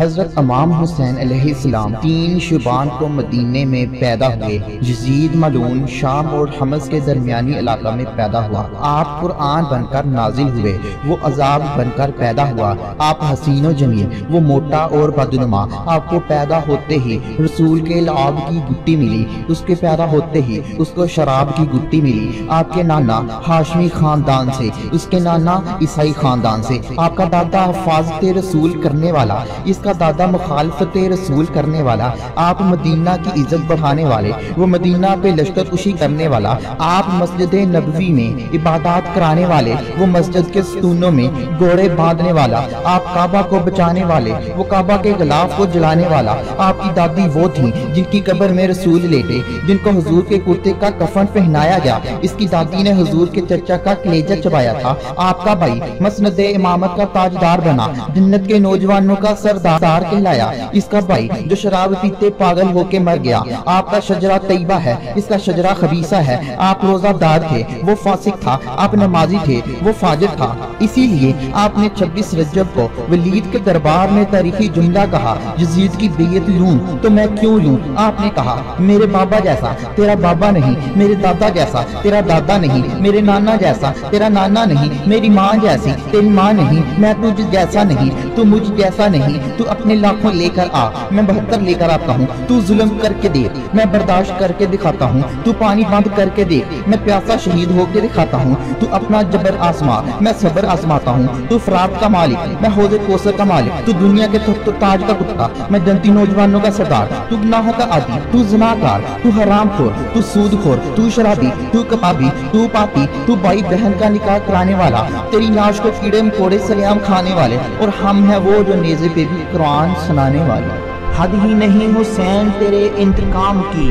हज़रत अमाम हुसैन अलैहिस्सलाम तीन शुबान को मदीने में पैदा हुए। यजीद मलून, शाम और हमस के दरमियानी इलाका में पैदा हुआ। आप कुरान बनकर नाजिल हुए, वो अजाब बनकर पैदा हुआ। आप हसीनो ज़मीन, वो मोटा और बदनुमा। आपको पैदा होते ही रसूल के लाभ की गुट्टी मिली। उसके पैदा होते ही उसको शराब की गुट्टी मिली। आपके नाना हाशमी खानदान से, उसके नाना ईसाई खानदान से। आपका दादा हफाजत रसूल करने वाला। इस इसका दादा मुखालफत रसूल करने वाला, आप मदीना की इज़्ज़त बढ़ाने वाले, वो मदीना पे लश्कर कुशी करने वाला, आप मस्जिद नबवी में इबादत कराने वाले, वो मस्जिद के स्तूनों में घोड़े बांधने वाला, आप काबा को बचाने वाले, वो काबा के गिलाफ को जलाने वाला, आपकी दादी वो थी जिनकी कब्र में रसूल लेटे, जिनको हजूर के कुर्ते का कफन पहनाया गया, इसकी दादी ने हजूर के चर्चा का कलेजा चबाया था, आपका भाई मसनद इमामत का ताजदार बना, जन्नत के नौजवानों का सरदार तार कहलाया। इसका भाई जो शराब पीते पागल होके मर गया। आपका शजरा तैयबा है। इसका शजरा खबीसा है। आप रोजादार थे। वो फासिक था। आप नमाजी थे। वो फाजिर था। इसीलिए आपने 26 रजब को वलीद के दरबार में तारीखी जुमला कहा, यजीद की बेयत लूँ तो मैं क्यों लूँ? आपने कहा, मेरे बाबा जैसा। तेरा बाबा नहीं। मेरे दादा जैसा। तेरा दादा नहीं। मेरे नाना जैसा। तेरा नाना नहीं। मेरी माँ जैसी। तेरी माँ नहीं। मैं तुझ जैसा नहीं। तू मुझ जैसा नहीं। तू अपने लाखों लेकर आ। मैं बहत्तर लेकर आता हूँ। तू जुल्म करके दे मैं बर्दाश्त करके दिखाता हूँ। तू पानी बंद करके दे मैं प्यासा शहीद होकर दिखाता हूँ। तू अपना जबर आसमा मैं सबर आजमाता हूँ। तू फराब का मालिक। मैं होदे कोसर का मालिक। तू दुनिया के तो ताज का कुत्ता। मैं जनती नौजवानों का सरदार। तू गुनाह का आदि। तू जनाकार। तू हराम खोर तू सूद खोर तू शराबी। तू कपाबी तू पापी। तू भाई बहन का निकाह कराने वाला। तेरी लाश को कीड़े मकोड़े सलियाम खाने वाले। और हम है वो जो नेजे पे भी कुरान सुनाने वाले। हद ही नहीं हुसैन, तेरे इंतकाम की।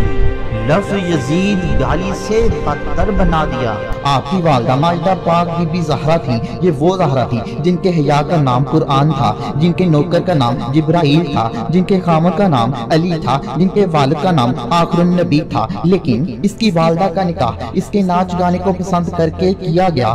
लफ्ज यजीद गाली से बदतर बना दिया। आपकी वालदा माजदा पाक जहरा थी, ये वो जहरा थी, जिनके हया का नाम कुरान था, जिनके नौकर का नाम जिब्राइल था, जिनके खामर का नाम अली था, जिनके वालिद का नाम आखरुन नबी था। लेकिन इसकी वालदा का निकाह, इसके नाच गाने को पसंद करके किया गया।